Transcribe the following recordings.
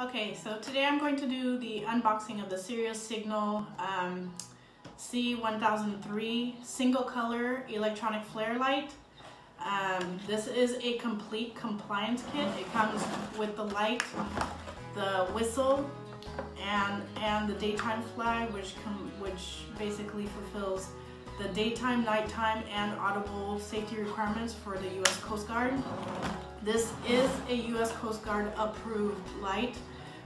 Okay, so today I'm going to do the unboxing of the Sirius Signal um, C1003 single color electronic flare light. Um, this is a complete compliance kit. It comes with the light, the whistle, and and the daytime flag, which which basically fulfills the daytime, nighttime, and audible safety requirements for the U.S. Coast Guard. This is a U.S. Coast Guard approved light,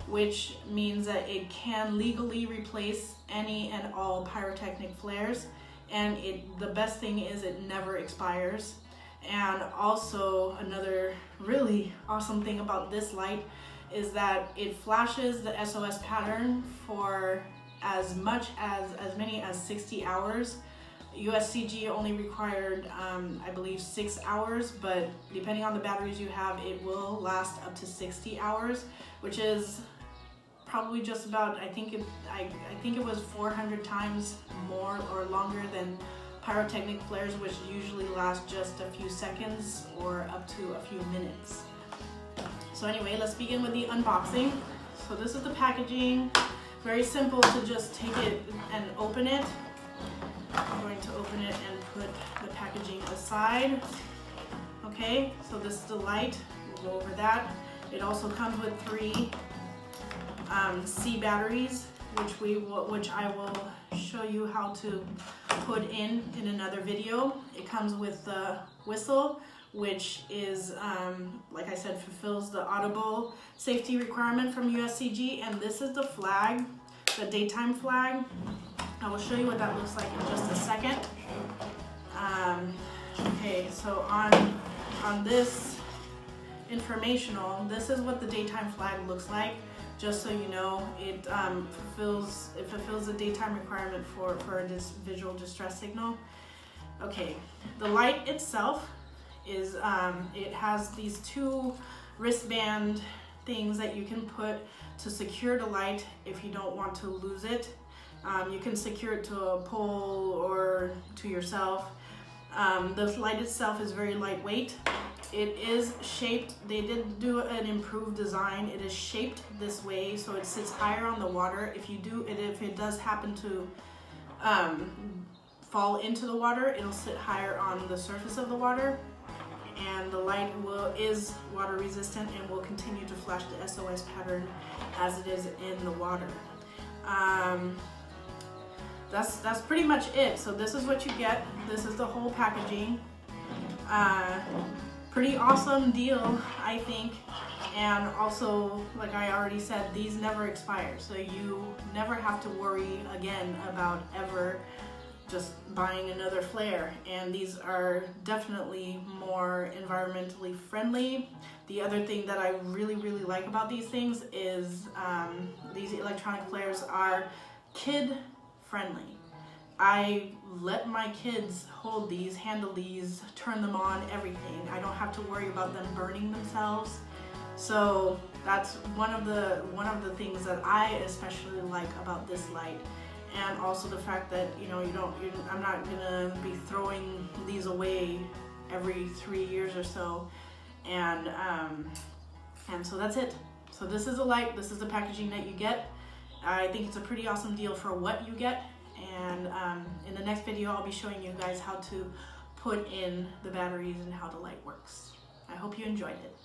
which means that it can legally replace any and all pyrotechnic flares. And it the best thing is it never expires. And also another really awesome thing about this light is that it flashes the SOS pattern for as much as as many as 60 hours USCG only required, um, I believe, six hours, but depending on the batteries you have, it will last up to 60 hours, which is probably just about, I think it, I, I think it was 400 times more or longer than pyrotechnic flares, which usually last just a few seconds or up to a few minutes. So anyway, let's begin with the unboxing. So this is the packaging. Very simple to just take it and open it. To open it and put the packaging aside. Okay, so this is the light. We'll go over that. It also comes with three um, C batteries, which we which I will show you how to put in in another video. It comes with the whistle, which is, um, like I said, fulfills the audible safety requirement from USCG. And this is the flag, the daytime flag. I will show you what that looks like in just a second. Um, okay, so on, on this informational, this is what the daytime flag looks like. Just so you know, it um, fulfills it fulfills the daytime requirement for, for this visual distress signal. Okay, the light itself is, um, it has these two wristband things that you can put to secure the light if you don't want to lose it. Um, you can secure it to a pole or to yourself. Um, the light itself is very lightweight. It is shaped, they did do an improved design. It is shaped this way so it sits higher on the water. If you do it, if it does happen to um, fall into the water, it'll sit higher on the surface of the water. And the light will is water resistant and will continue to flash the SOS pattern as it is in the water. Um, that's that's pretty much it. So this is what you get. This is the whole packaging. Uh, pretty awesome deal, I think. And also, like I already said, these never expire. So you never have to worry again about ever just buying another flare and these are definitely more environmentally friendly the other thing that I really really like about these things is um, these electronic flares are kid friendly. I let my kids hold these, handle these, turn them on, everything. I don't have to worry about them burning themselves. So that's one of the one of the things that I especially like about this light and also the fact that you know you don't I'm not gonna be throwing these away every three years or so and um, and so that's it so this is a light this is the packaging that you get I think it's a pretty awesome deal for what you get. And um, in the next video, I'll be showing you guys how to put in the batteries and how the light works. I hope you enjoyed it.